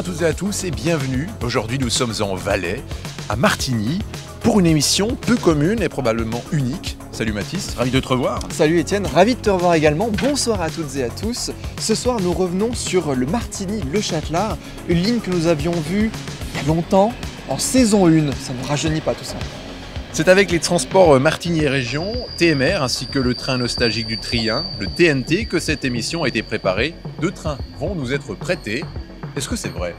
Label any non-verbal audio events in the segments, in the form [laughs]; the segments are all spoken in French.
À toutes et à tous et bienvenue. Aujourd'hui nous sommes en Valais, à Martigny, pour une émission peu commune et probablement unique. Salut Mathis, ravi de te revoir. Salut Étienne, ravi de te revoir également. Bonsoir à toutes et à tous. Ce soir nous revenons sur le Martigny-Le Châtelard, une ligne que nous avions vue il y a longtemps, en saison 1. Ça ne rajeunit pas tout ça. C'est avec les transports Martigny Région, TMR, ainsi que le train nostalgique du Trien, le TNT, que cette émission a été préparée. Deux trains vont nous être prêtés. Est-ce que c'est vrai?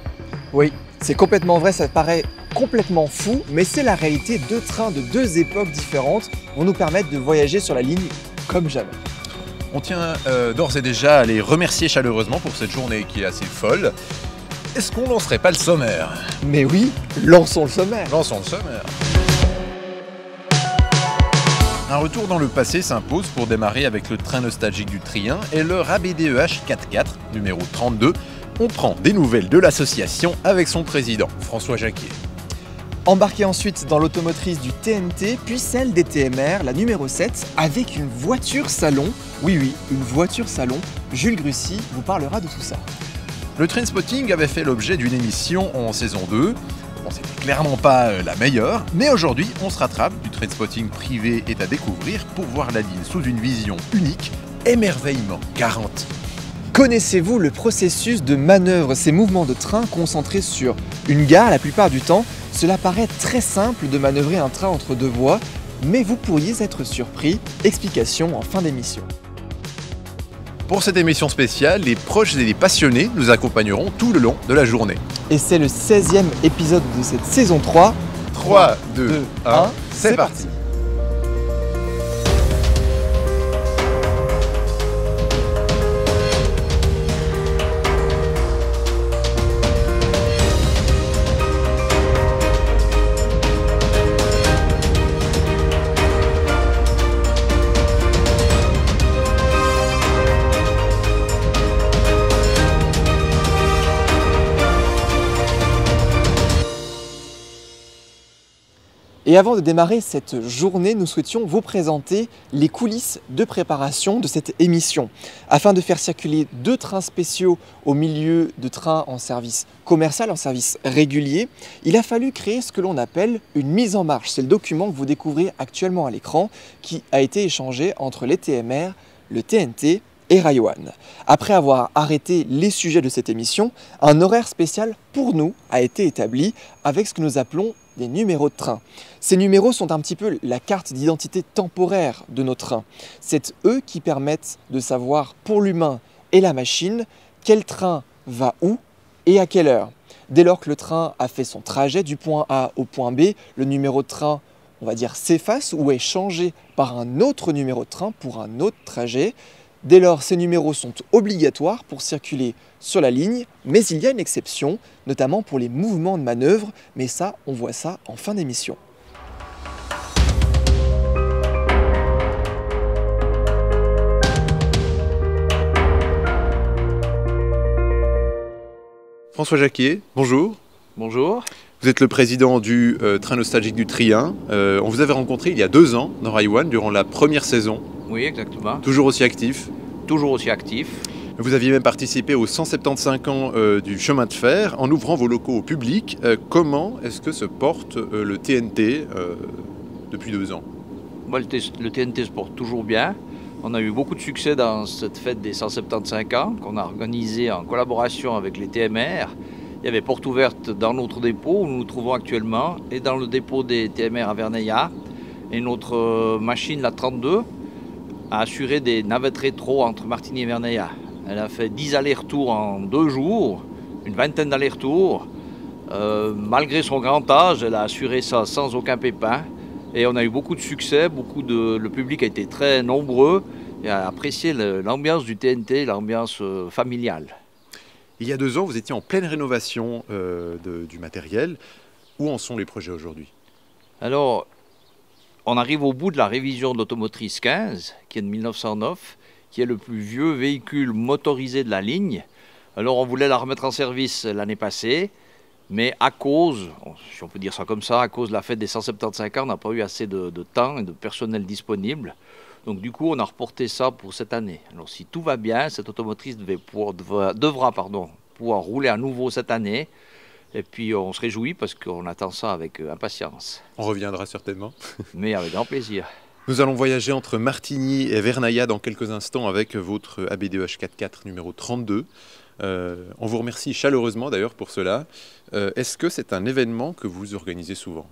Oui, c'est complètement vrai, ça paraît complètement fou, mais c'est la réalité. Deux trains de deux époques différentes vont nous permettre de voyager sur la ligne comme jamais. On tient euh, d'ores et déjà à les remercier chaleureusement pour cette journée qui est assez folle. Est-ce qu'on lancerait pas le sommaire? Mais oui, lançons le sommaire. Lançons le sommaire. Un retour dans le passé s'impose pour démarrer avec le train nostalgique du Trien et le ABDEH 44, numéro 32. On prend des nouvelles de l'association avec son président, François Jacquier. Embarqué ensuite dans l'automotrice du TNT, puis celle des TMR, la numéro 7, avec une voiture salon. Oui, oui, une voiture salon. Jules Grussy vous parlera de tout ça. Le train spotting avait fait l'objet d'une émission en saison 2. Bon, c'était clairement pas euh, la meilleure, mais aujourd'hui, on se rattrape. Du train spotting privé est à découvrir pour voir la ligne sous une vision unique, émerveillement garanti. Connaissez-vous le processus de manœuvre, ces mouvements de train concentrés sur une gare la plupart du temps Cela paraît très simple de manœuvrer un train entre deux voies, mais vous pourriez être surpris. Explication en fin d'émission. Pour cette émission spéciale, les proches et les passionnés nous accompagneront tout le long de la journée. Et c'est le 16e épisode de cette saison 3. 3, 2, 1, c'est parti. Et avant de démarrer cette journée, nous souhaitions vous présenter les coulisses de préparation de cette émission. Afin de faire circuler deux trains spéciaux au milieu de trains en service commercial, en service régulier, il a fallu créer ce que l'on appelle une mise en marche. C'est le document que vous découvrez actuellement à l'écran qui a été échangé entre les TMR, le TNT et Raywan. Après avoir arrêté les sujets de cette émission, un horaire spécial pour nous a été établi avec ce que nous appelons des numéros de train. Ces numéros sont un petit peu la carte d'identité temporaire de nos trains. C'est eux qui permettent de savoir pour l'humain et la machine quel train va où et à quelle heure. Dès lors que le train a fait son trajet du point A au point B, le numéro de train, on va dire, s'efface ou est changé par un autre numéro de train pour un autre trajet. Dès lors, ces numéros sont obligatoires pour circuler sur la ligne, mais il y a une exception, notamment pour les mouvements de manœuvre, mais ça, on voit ça en fin d'émission. François Jacquier, bonjour. Bonjour. Vous êtes le président du euh, train nostalgique du Trien. Euh, on vous avait rencontré il y a deux ans dans Raiwan durant la première saison. Oui, exactement. Toujours aussi actif. Toujours aussi actif. Vous aviez même participé aux 175 ans euh, du chemin de fer en ouvrant vos locaux au public. Euh, comment est-ce que se porte euh, le TNT depuis deux ans? Le, TNT se porte toujours bien. On a eu beaucoup de succès dans cette fête des 175 ans qu'on a organisée en collaboration avec les TMR. Il y avait porte ouverte dans notre dépôt où nous nous trouvons actuellement et dans le dépôt des TMR à Verneillat. Et notre machine, la 32, a assuré des navettes rétro entre Martigny et Verneillat. Elle a fait 10 allers-retours en deux jours, une vingtaine d'allers-retours. Euh, malgré son grand âge, elle a assuré ça sans aucun pépin. Et on a eu beaucoup de succès, beaucoup de, le public a été très nombreux et a apprécié l'ambiance du TNT, l'ambiance euh, familiale. Il y a deux ans, vous étiez en pleine rénovation euh, de- du matériel. Où en sont les projets aujourd'hui? Alors, on arrive au bout de la révision de l'automotrice 15, qui est de 1909, qui est le plus vieux véhicule motorisé de la ligne. Alors, on voulait la remettre en service l'année passée, mais à cause, si on peut dire ça comme ça, à cause de la fête des 175 ans, on n'a pas eu assez de, temps et de personnel disponible. Donc, du coup, on a reporté ça pour cette année. Alors, si tout va bien, cette automotrice devra, pouvoir rouler à nouveau cette année. Et puis on se réjouit parce qu'on attend ça avec euh, impatience. On reviendra certainement. [laughs] Mais avec grand plaisir. Nous allons voyager entre Martigny et Vernaya dans quelques instants avec votre ABDH 44 numéro 32. Euh, on vous remercie chaleureusement d'ailleurs pour cela. Euh, est-ce que c'est un événement que vous organisez souvent?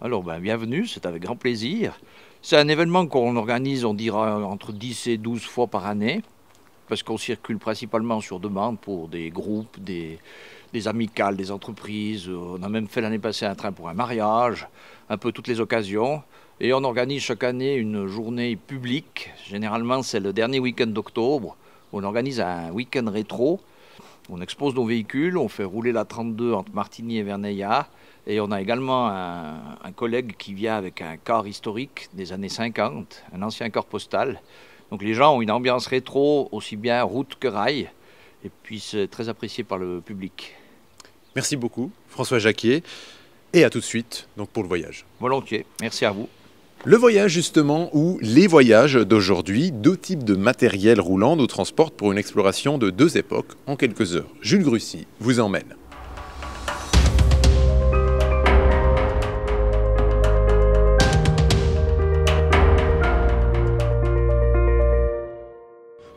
Alors, ben, bienvenue, c'est avec grand plaisir. C'est un événement qu'on organise, on dira, entre 10 et 12 fois par année, parce qu'on circule principalement sur demande pour des groupes, des, des amicales, des entreprises. On a même fait l'année passée un train pour un mariage, un peu toutes les occasions. Et on organise chaque année une journée publique. Généralement, c'est le dernier week-end d'octobre. On organise un week-end rétro. On expose nos véhicules, on fait rouler la 32 entre Martigny et Verneilla. Et on a également un, collègue qui vient avec un car historique des années 50, un ancien corps postal. Donc les gens ont une ambiance rétro, aussi bien route que rail. Et puis c'est très apprécié par le public. Merci beaucoup, François Jacquier. Et à tout de suite donc pour le voyage. Volontiers, merci à vous. Le voyage justement, ou les voyages d'aujourd'hui, deux types de matériel roulant nous transportent pour une exploration de deux époques en quelques heures. Jules Grussy vous emmène.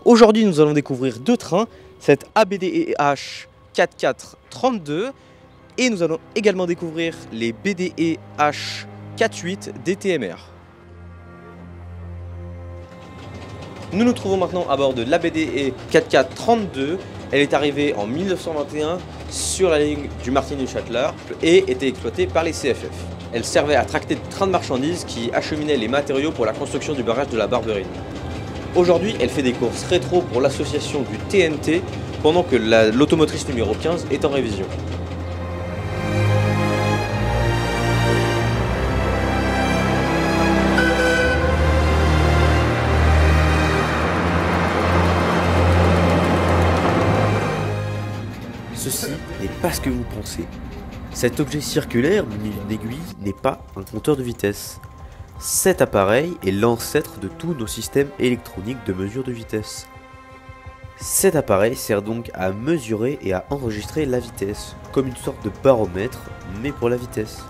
Aujourd'hui, nous allons découvrir deux trains, cette ABDEH 4432 et nous allons également découvrir les BDEH 48 DTMR. Nous nous trouvons maintenant à bord de l'ABDE 4432. Elle est arrivée en 1921 sur la ligne du Martigny-Châteler et était exploitée par les CFF. Elle servait à tracter des trains de marchandises qui acheminaient les matériaux pour la construction du barrage de la Barberine. Aujourd'hui, elle fait des courses rétro pour l'association du TNT pendant que l'automotrice numéro 15 est en révision. pas ce que vous pensez. Cet objet circulaire muni d'une aiguille n'est pas un compteur de vitesse. Cet appareil est l'ancêtre de tous nos systèmes électroniques de mesure de vitesse. Cet appareil sert donc à mesurer et à enregistrer la vitesse, comme une sorte de baromètre, mais pour la vitesse.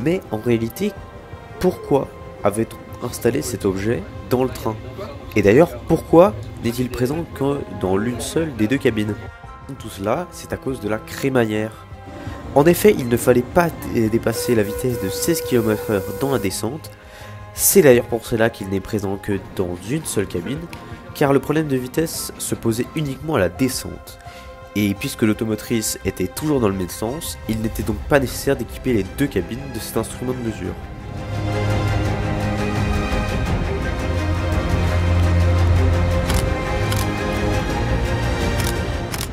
Mais en réalité, pourquoi avait-on installé cet objet dans le train? Et d'ailleurs, pourquoi n'est-il présent que dans l'une seule des deux cabines? Tout cela, c'est à cause de la crémaillère. En effet, il ne fallait pas dépasser la vitesse de 16 km/h dans la descente. C'est d'ailleurs pour cela qu'il n'est présent que dans une seule cabine, car le problème de vitesse se posait uniquement à la descente. Et puisque l'automotrice était toujours dans le même sens, il n'était donc pas nécessaire d'équiper les deux cabines de cet instrument de mesure.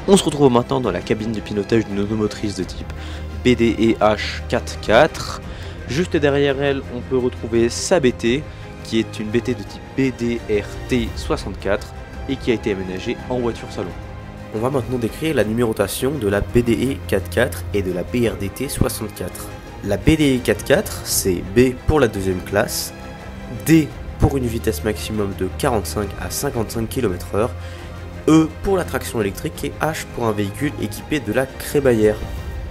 On se retrouve maintenant dans la cabine de pilotage d'une automotrice de type BDEH 44. Juste derrière elle, on peut retrouver sa BT, qui est une BT de type BDRT 64 et qui a été aménagée en voiture salon. On va maintenant décrire la numérotation de la BDE 44 et de la BRDT 64. La BDE 44, c'est B pour la deuxième classe, D pour une vitesse maximum de 45 à 55 km/h E pour la traction électrique et H pour un véhicule équipé de la crémaillère.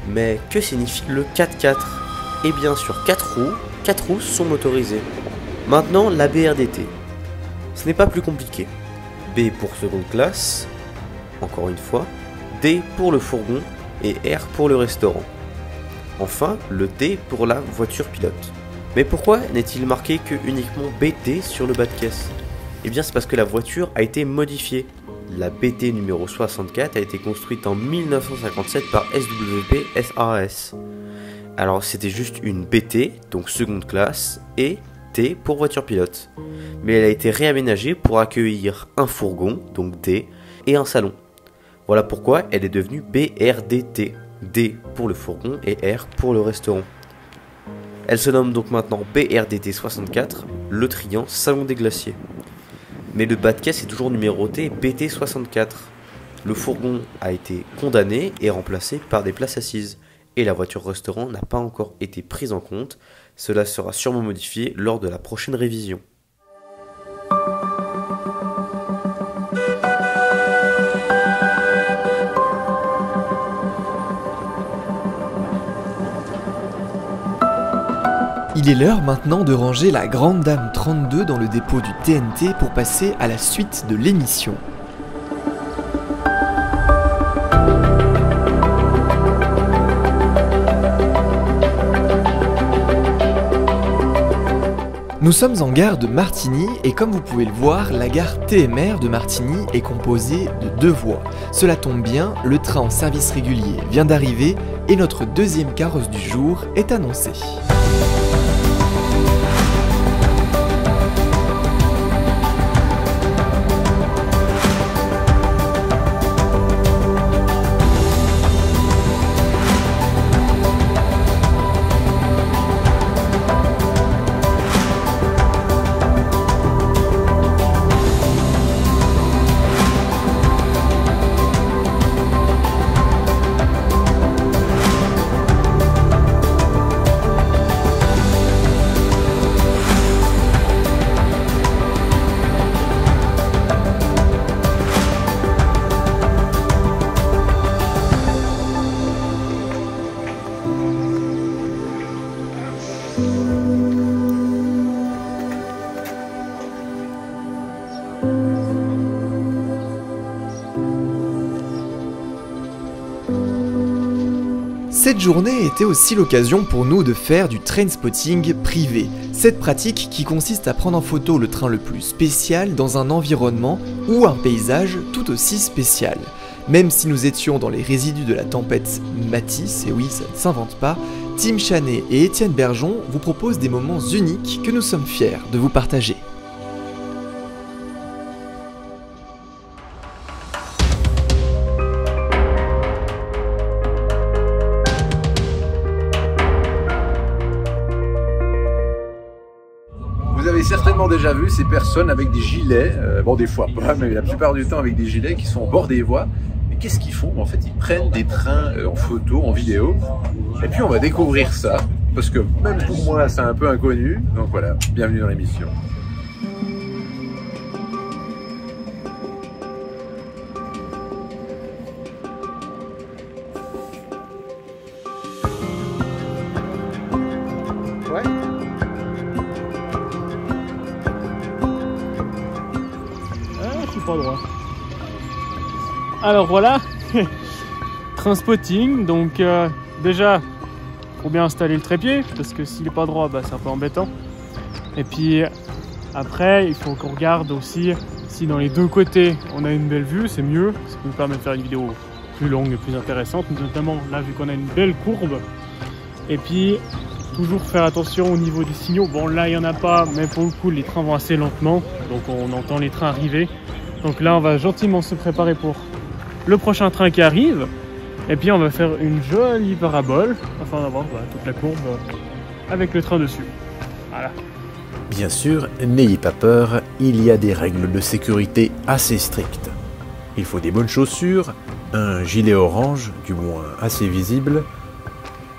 Mais que signifie le 4x4 Eh bien sur 4 roues, 4 roues sont motorisées. Maintenant la BRDT. Ce n'est pas plus compliqué. B pour seconde classe, encore une fois, D pour le fourgon et R pour le restaurant. Enfin, le D pour la voiture pilote. Mais pourquoi n'est-il marqué que uniquement BT sur le bas de caisse? Eh bien c'est parce que la voiture a été modifiée la BT numéro 64 a été construite en 1957 par SWP SAS. Alors c'était juste une BT, donc seconde classe, et T pour voiture pilote. Mais elle a été réaménagée pour accueillir un fourgon, donc D, et un salon. Voilà pourquoi elle est devenue BRDT. D pour le fourgon et R pour le restaurant. Elle se nomme donc maintenant BRDT 64, le Triant Salon des Glaciers mais le bas de caisse est toujours numéroté BT64. Le fourgon a été condamné et remplacé par des places assises, et la voiture restaurant n'a pas encore été prise en compte, cela sera sûrement modifié lors de la prochaine révision. Il est l'heure maintenant de ranger la Grande Dame 32 dans le dépôt du TNT pour passer à la suite de l'émission. Nous sommes en gare de Martigny et comme vous pouvez le voir, la gare TMR de Martigny est composée de deux voies. Cela tombe bien, le train en service régulier vient d'arriver et notre deuxième carrosse du jour est annoncée. Cette journée était aussi l'occasion pour nous de faire du train spotting privé. Cette pratique qui consiste à prendre en photo le train le plus spécial dans un environnement ou un paysage tout aussi spécial. Même si nous étions dans les résidus de la tempête Matisse, et oui, ça ne s'invente pas, Tim Chanet et Étienne Bergeon vous proposent des moments uniques que nous sommes fiers de vous partager. Personnes avec des gilets, euh, bon des fois pas, mais la plupart du temps avec des gilets qui sont au bord des voies. Mais qu'est-ce qu'ils font En fait, ils prennent des trains euh, en photo, en vidéo, et puis on va découvrir ça, parce que même pour moi c'est un peu inconnu. Donc voilà, bienvenue dans l'émission. Alors voilà, [laughs] train spotting. Donc euh, déjà, faut bien installer le trépied parce que s'il est pas droit, bah, c'est un peu embêtant. Et puis après, il faut qu'on regarde aussi si dans les deux côtés on a une belle vue, c'est mieux. Ça nous permet de faire une vidéo plus longue et plus intéressante, notamment là vu qu'on a une belle courbe. Et puis toujours faire attention au niveau des signaux. Bon là il n'y en a pas, mais pour le coup les trains vont assez lentement, donc on entend les trains arriver. Donc là on va gentiment se préparer pour le prochain train qui arrive. Et puis on va faire une jolie parabole afin d'avoir toute la courbe avec le train dessus. Voilà. Bien sûr, n'ayez pas peur, il y a des règles de sécurité assez strictes. Il faut des bonnes chaussures, un gilet orange, du moins assez visible,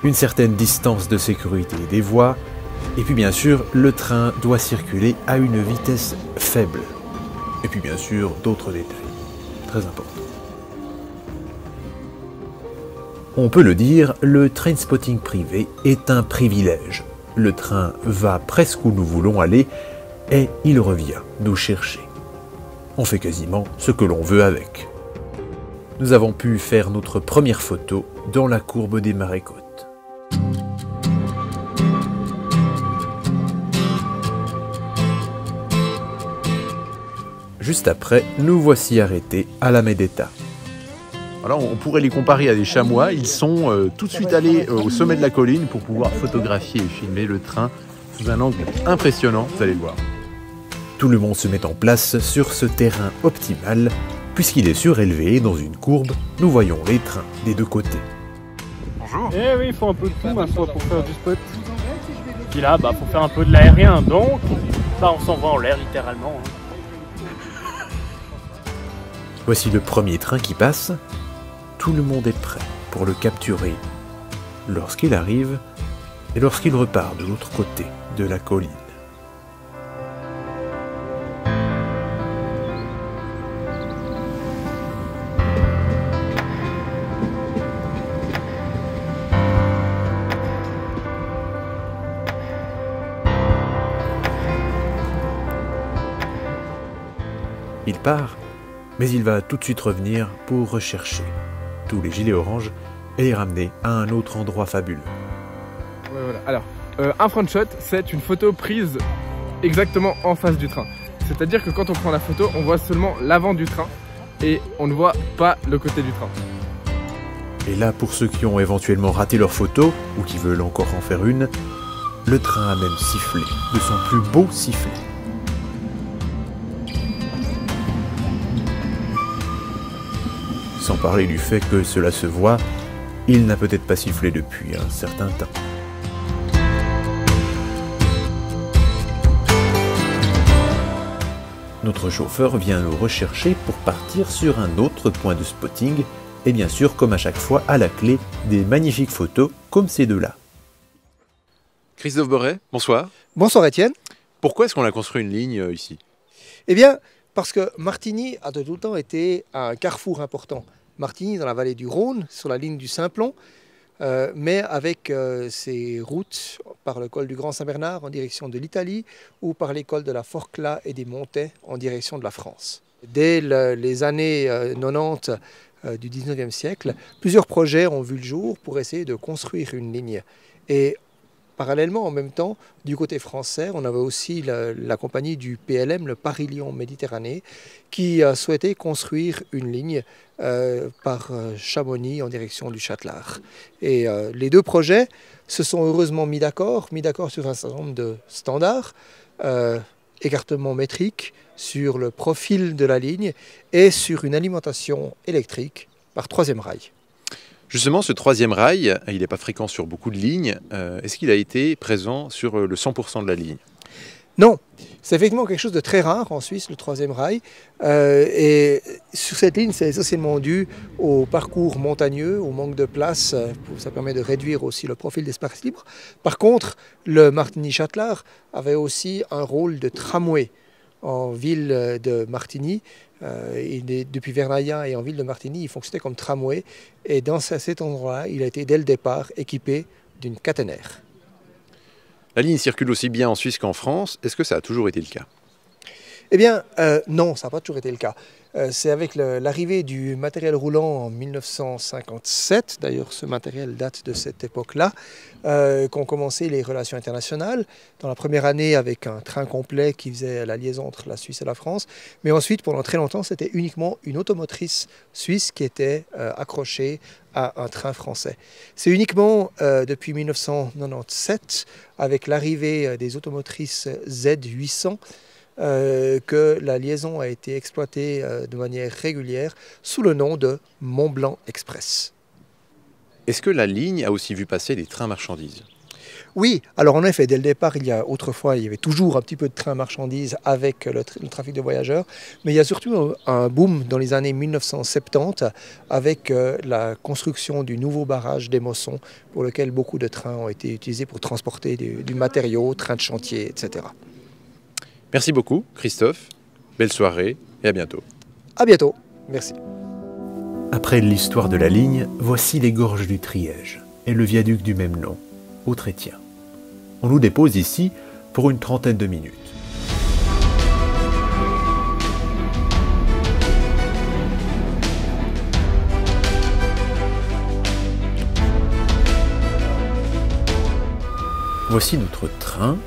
une certaine distance de sécurité des voies, et puis bien sûr, le train doit circuler à une vitesse faible. Et puis bien sûr, d'autres détails. Très importants. On peut le dire, le train spotting privé est un privilège. Le train va presque où nous voulons aller et il revient nous chercher. On fait quasiment ce que l'on veut avec. Nous avons pu faire notre première photo dans la courbe des marais Juste après, nous voici arrêtés à la Medeta. Alors on pourrait les comparer à des chamois. Ils sont euh, tout de suite allés euh, au sommet de la colline pour pouvoir photographier et filmer le train sous un angle impressionnant, vous allez le voir. Tout le monde se met en place sur ce terrain optimal, puisqu'il est surélevé dans une courbe, nous voyons les trains des deux côtés. Bonjour. Eh oui, il faut un peu de tout ma foi pour faire du spot. Puis là, bah, faut faire un peu de l'aérien, donc bah, on s'en va en l'air littéralement. hein. Voici le premier train qui passe. Tout le monde est prêt pour le capturer lorsqu'il arrive et lorsqu'il repart de l'autre côté de la colline. Il part mais il va tout de suite revenir pour rechercher tous les gilets oranges et les ramener à un autre endroit fabuleux. Ouais, voilà. Alors, euh, un front shot, c'est une photo prise exactement en face du train. C'est-à-dire que quand on prend la photo, on voit seulement l'avant du train et on ne voit pas le côté du train. Et là, pour ceux qui ont éventuellement raté leur photo ou qui veulent encore en faire une, le train a même sifflé de son plus beau sifflet. Sans parler du fait que cela se voit, il n'a peut-être pas sifflé depuis un certain temps. Notre chauffeur vient nous rechercher pour partir sur un autre point de spotting et bien sûr, comme à chaque fois, à la clé, des magnifiques photos comme ces deux-là. Christophe Boré, bonsoir. Bonsoir Étienne. Pourquoi est-ce qu'on a construit une ligne euh, ici? Eh bien, parce que Martigny a de tout le temps été un carrefour important. Martigny dans la vallée du Rhône, sur la ligne du Simplon, euh, mais avec euh, ses routes par le col du Grand Saint-Bernard en direction de l'Italie ou par les cols de la Forclaz et des Montets en direction de la France. Dès le- les années euh, 90 euh, du 19e siècle, plusieurs projets ont vu le jour pour essayer de construire une ligne. Et parallèlement, en même temps, du côté français, on avait aussi la, compagnie du PLM, le Paris-Lyon Méditerranée, qui a souhaité construire une ligne euh, par euh, Chamonix en direction du Châtelard. Et euh, les deux projets se sont heureusement mis d'accord, mis d'accord sur un certain nombre de standards, écartement métrique, sur le profil de la ligne et sur une alimentation électrique par troisième rail. Justement, ce troisième rail, il n'est pas fréquent sur beaucoup de lignes. Euh, Est-ce qu'il a été présent sur euh, le 100% de la ligne? Non, c'est effectivement quelque chose de très rare en Suisse, le troisième rail. Euh, et sur cette ligne, c'est essentiellement dû au parcours montagneux, au manque de place. Ça permet de réduire aussi le profil d'espace libre. Par contre, le Martigny-Châtelard avait aussi un rôle de tramway en ville de Martigny. Euh, il est- depuis Vernaya et en ville de Martigny, il fonctionnait comme tramway. Et dans ce- cet endroit-là, il a été dès le départ équipé d'une caténaire. La ligne circule aussi bien en Suisse qu'en France. Est-ce que ça a toujours été le cas? Eh bien, euh, non, ça n'a pas toujours été le cas. Euh, c'est avec l'arrivée du matériel roulant en 1957, d'ailleurs ce matériel date de cette époque-là, euh, qu'ont commencé les relations internationales. Dans la première année avec un train complet qui faisait la liaison entre la Suisse et la France, mais ensuite pendant très longtemps c'était uniquement une automotrice suisse qui était euh, accrochée à un train français. C'est uniquement euh, depuis 1997, avec l'arrivée des automotrices Z800, euh, que la liaison a été exploitée euh, de manière régulière sous le nom de Mont Blanc Express. Est-ce que la ligne a aussi vu passer des trains marchandises? Oui, alors en effet, dès le départ, il y a autrefois, il y avait toujours un petit peu de train marchandises avec le, tra- le trafic de voyageurs, mais il y a surtout un, un boom dans les années 1970 avec euh, la construction du nouveau barrage des Mossons, pour lequel beaucoup de trains ont été utilisés pour transporter du, du matériau, trains de chantier, etc. Merci beaucoup, Christophe. Belle soirée et à bientôt. À bientôt. Merci. Après l'histoire de la ligne, voici les gorges du Triège et le viaduc du même nom, au Trétien. On nous dépose ici pour une trentaine de minutes. Voici notre train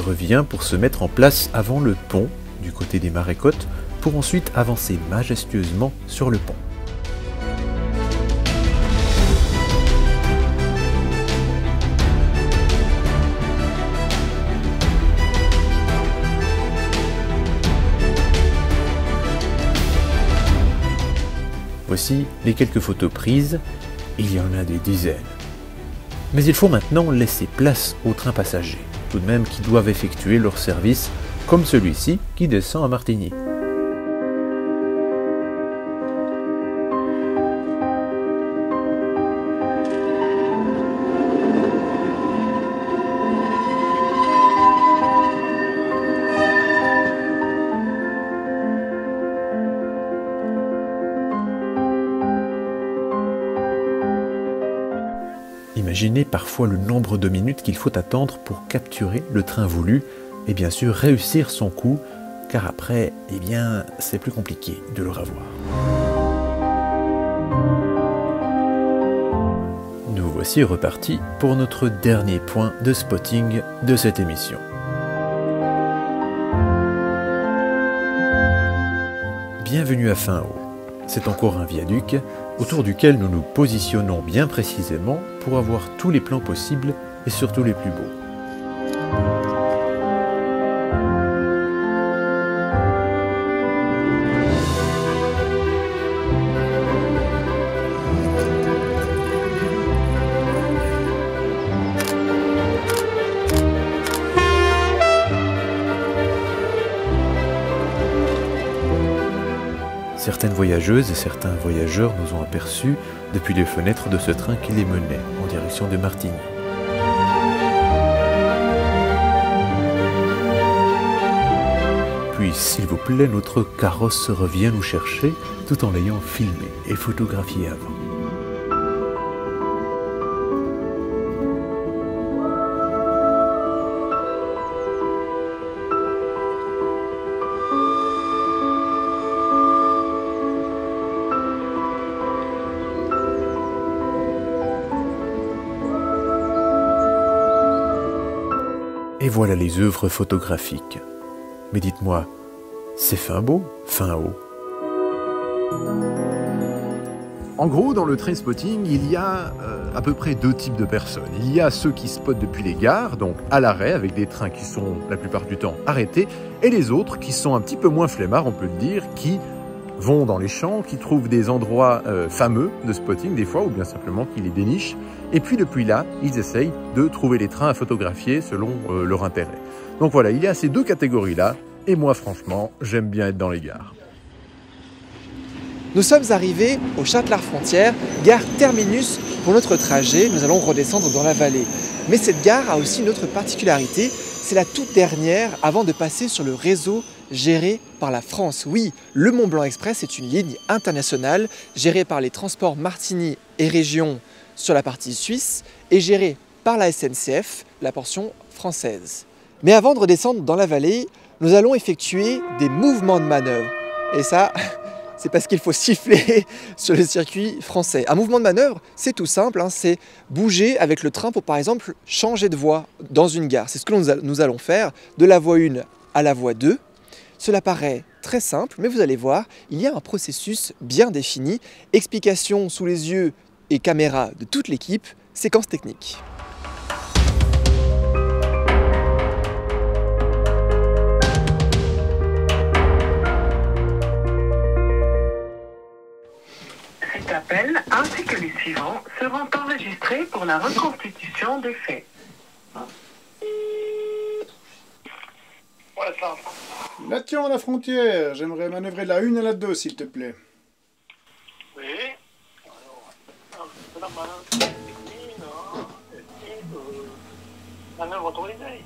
revient pour se mettre en place avant le pont du côté des marécottes pour ensuite avancer majestueusement sur le pont. Voici les quelques photos prises, il y en a des dizaines. Mais il faut maintenant laisser place aux trains passagers, tout de même qui doivent effectuer leur service, comme celui-ci qui descend à Martigny. Le nombre de minutes qu'il faut attendre pour capturer le train voulu et bien sûr réussir son coup car après, eh bien, c'est plus compliqué de le revoir. Nous voici repartis pour notre dernier point de spotting de cette émission. Bienvenue à Fin-Haut. C'est encore un viaduc autour duquel nous nous positionnons bien précisément pour avoir tous les plans possibles et surtout les plus beaux. Voyageuses et certains voyageurs nous ont aperçus depuis les fenêtres de ce train qui les menait en direction de Martigny. Puis, s'il vous plaît, notre carrosse revient nous chercher tout en l'ayant filmé et photographié avant. Et voilà les œuvres photographiques. Mais dites-moi, c'est fin beau, fin haut? En gros, dans le train spotting, il y a euh, à peu près deux types de personnes. Il y a ceux qui spotent depuis les gares, donc à l'arrêt, avec des trains qui sont la plupart du temps arrêtés, et les autres qui sont un petit peu moins flemmards, on peut le dire, qui vont dans les champs, qui trouvent des endroits euh, fameux de spotting des fois, ou bien simplement qui les dénichent. Et puis depuis là, ils essayent de trouver les trains à photographier selon euh, leur intérêt. Donc voilà, il y a ces deux catégories-là, et moi franchement, j'aime bien être dans les gares. Nous sommes arrivés au Châtelard-Frontière, gare terminus pour notre trajet. Nous allons redescendre dans la vallée. Mais cette gare a aussi une autre particularité, c'est la toute dernière avant de passer sur le réseau géré par la France. Oui, le Mont Blanc Express est une ligne internationale gérée par les transports Martigny et Région sur la partie suisse et gérée par la SNCF, la portion française. Mais avant de redescendre dans la vallée, nous allons effectuer des mouvements de manœuvre. Et ça, [laughs] c'est parce qu'il faut siffler [laughs] sur le circuit français. Un mouvement de manœuvre, c'est tout simple, hein, c'est bouger avec le train pour par exemple changer de voie dans une gare. C'est ce que nous allons faire de la voie 1 à la voie 2. Cela paraît très simple, mais vous allez voir, il y a un processus bien défini. Explication sous les yeux et caméra de toute l'équipe, séquence technique. Cet appel ainsi que les suivants seront enregistrés pour la reconstitution des faits. Nation à la frontière, j'aimerais manœuvrer de la 1 à la 2, s'il te plaît. Oui. Manœuvre autorisée.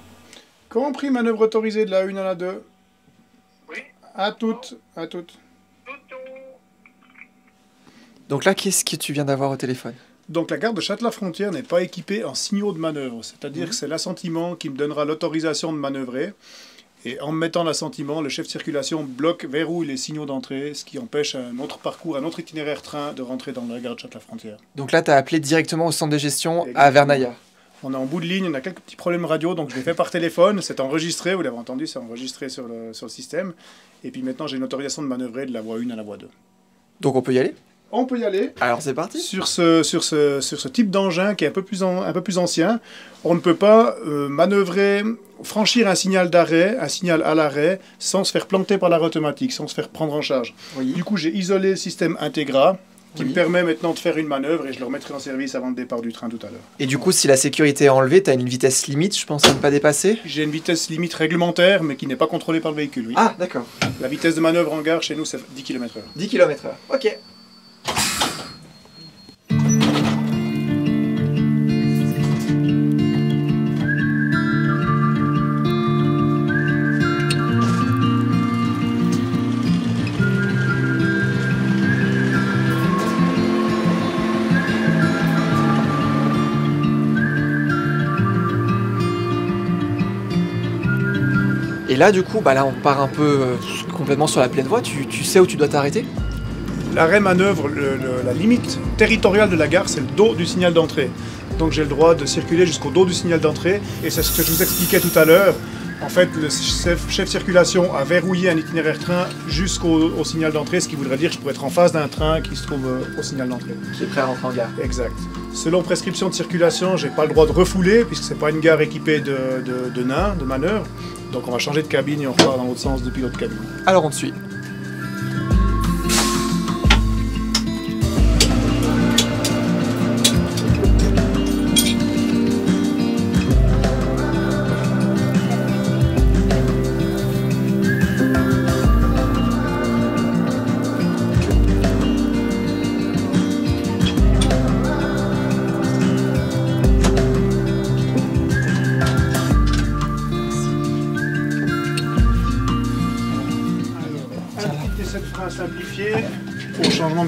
Compris, manœuvre autorisée de la 1 à la 2. Oui. À toutes, à toutes. Tout, tout. Donc là, qu'est-ce que tu viens d'avoir au téléphone? Donc la gare de Châtelet-Frontière n'est pas équipée en signaux de manœuvre, c'est-à-dire que c'est l'assentiment qui me donnera l'autorisation de manœuvrer. Et en me mettant l'assentiment, le chef de circulation bloque, verrouille les signaux d'entrée, ce qui empêche un autre parcours, un autre itinéraire train de rentrer dans la gare de Châtelet-Frontière. Donc là, tu as appelé directement au centre de gestion à Vernaya. On est en bout de ligne, on a quelques petits problèmes radio, donc je l'ai fait par téléphone, c'est enregistré, vous l'avez entendu, c'est enregistré sur le, sur le système. Et puis maintenant, j'ai une autorisation de manœuvrer de la voie 1 à la voie 2. Donc on peut y aller? On peut y aller. Alors c'est parti Sur ce, sur ce, sur ce type d'engin qui est un peu plus, en- un peu plus ancien, on ne peut pas euh, manœuvrer, franchir un signal d'arrêt, un signal à l'arrêt, sans se faire planter par la automatique, sans se faire prendre en charge. Oui. Du coup, j'ai isolé le système Integra, qui Oui. me permet maintenant de faire une manœuvre et je le remettrai en service avant le départ du train tout à l'heure. Et du coup, si la sécurité est enlevée, tu as une vitesse limite, je pense, à ne pas dépasser? J'ai une vitesse limite réglementaire, mais qui n'est pas contrôlée par le véhicule. Oui. Ah, d'accord. La vitesse de manœuvre en gare chez nous, c'est 10 km/h. 10 km/h. Ok. Là, du coup, bah là, on part un peu euh, complètement sur la pleine voie. Tu, sais où tu dois t'arrêter? L'arrêt manœuvre, la limite territoriale de la gare, c'est le dos du signal d'entrée. Donc j'ai le droit de circuler jusqu'au dos du signal d'entrée. Et c'est ce que je vous expliquais tout à l'heure. En fait, le chef, chef circulation a verrouillé un itinéraire train jusqu'au au signal d'entrée, ce qui voudrait dire que je pourrais être en face d'un train qui se trouve euh, au signal d'entrée. Qui est prêt à rentrer en gare. Exact. Selon prescription de circulation, j'ai pas le droit de refouler puisque c'est pas une gare équipée de, de, de nains, de manœuvre. Donc on va changer de cabine et on repart dans l'autre sens depuis l'autre cabine. Alors on te suit.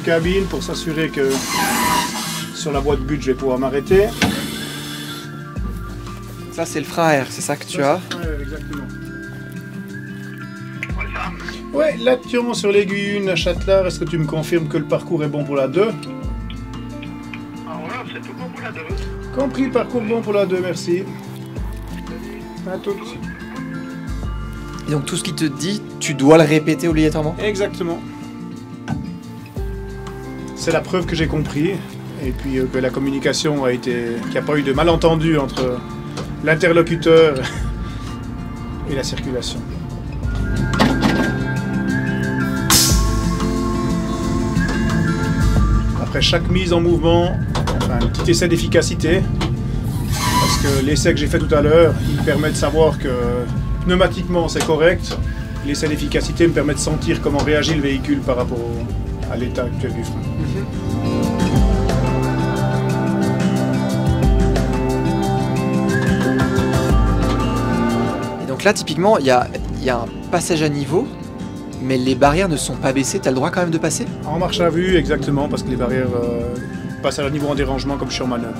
Cabine pour s'assurer que sur la voie de but je vais pouvoir m'arrêter. Ça, c'est le frein à air, c'est ça que tu as Ouais, exactement. Ouais, l'action sur l'aiguille 1 à Châtelard, est-ce que tu me confirmes que le parcours est bon pour la 2 Ah voilà, c'est tout bon pour la deux. Compris, parcours bon pour la 2, merci. À toutes. Et donc tout ce qu'il te dit, tu dois le répéter obligatoirement? Exactement. C'est la preuve que j'ai compris et puis euh, que la communication a été. qu'il n'y a pas eu de malentendu entre l'interlocuteur [laughs] et la circulation. Après chaque mise en mouvement, un petit essai d'efficacité. Parce que l'essai que j'ai fait tout à l'heure, il me permet de savoir que pneumatiquement c'est correct. L'essai d'efficacité me permet de sentir comment réagit le véhicule par rapport à l'état actuel du frein. Donc là, typiquement, il y a, il y a un passage à niveau, mais les barrières ne sont pas baissées. Tu as le droit quand même de passer? En marche à vue, exactement, parce que les barrières euh, passent à niveau en dérangement comme en manœuvre.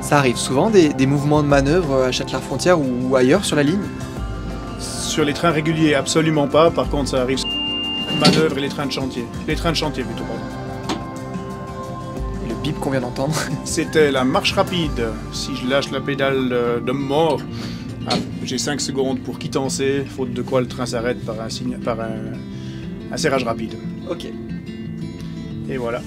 Ça arrive souvent des, des mouvements de manœuvre à Châtelard-Frontière ou ailleurs sur la ligne? Sur les trains réguliers, absolument pas. Par contre, ça arrive sur les manœuvres et les trains de chantier. Les trains de chantier plutôt, pardon. Bip qu'on vient d'entendre. [laughs] C'était la marche rapide. Si je lâche la pédale euh, de mort, ah, j'ai 5 secondes pour quittancer, faute de quoi le train s'arrête par un, signe- par un, un serrage rapide. Ok. Et voilà.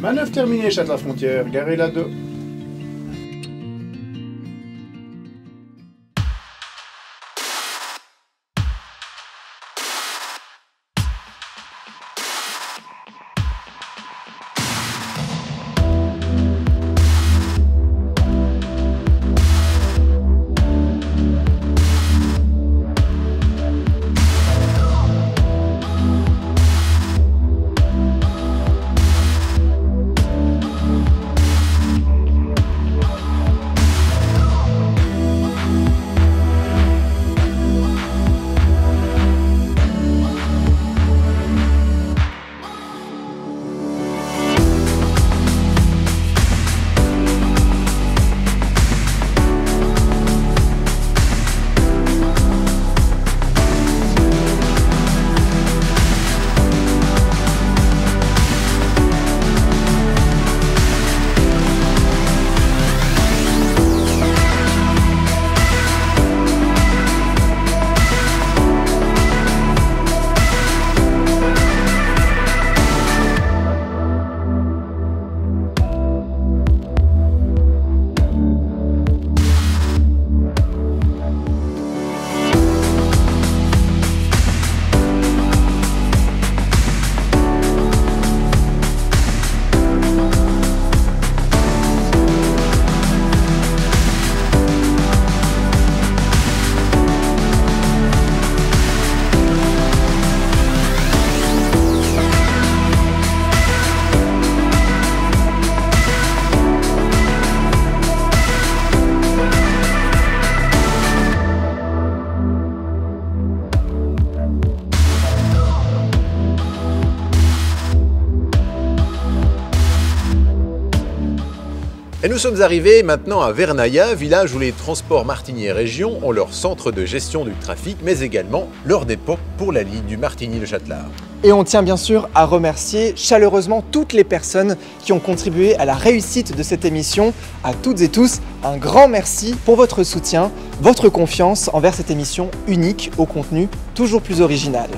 Manœuvre terminée, Château-Frontière. Garez la 2. Nous sommes arrivés maintenant à Vernaya, village où les transports Martigny et Région ont leur centre de gestion du trafic, mais également leur dépôt pour la ligne du Martigny-le Châtelard. Et on tient bien sûr à remercier chaleureusement toutes les personnes qui ont contribué à la réussite de cette émission. À toutes et tous, un grand merci pour votre soutien, votre confiance envers cette émission unique au contenu toujours plus original.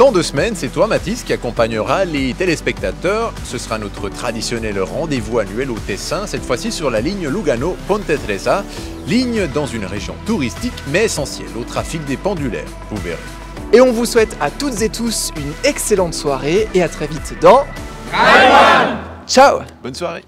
Dans deux semaines, c'est toi, Mathis, qui accompagnera les téléspectateurs. Ce sera notre traditionnel rendez-vous annuel au Tessin, cette fois-ci sur la ligne Lugano-Ponte Tresa, ligne dans une région touristique mais essentielle au trafic des pendulaires. Vous verrez. Et on vous souhaite à toutes et tous une excellente soirée et à très vite dans... Ciao Bonne soirée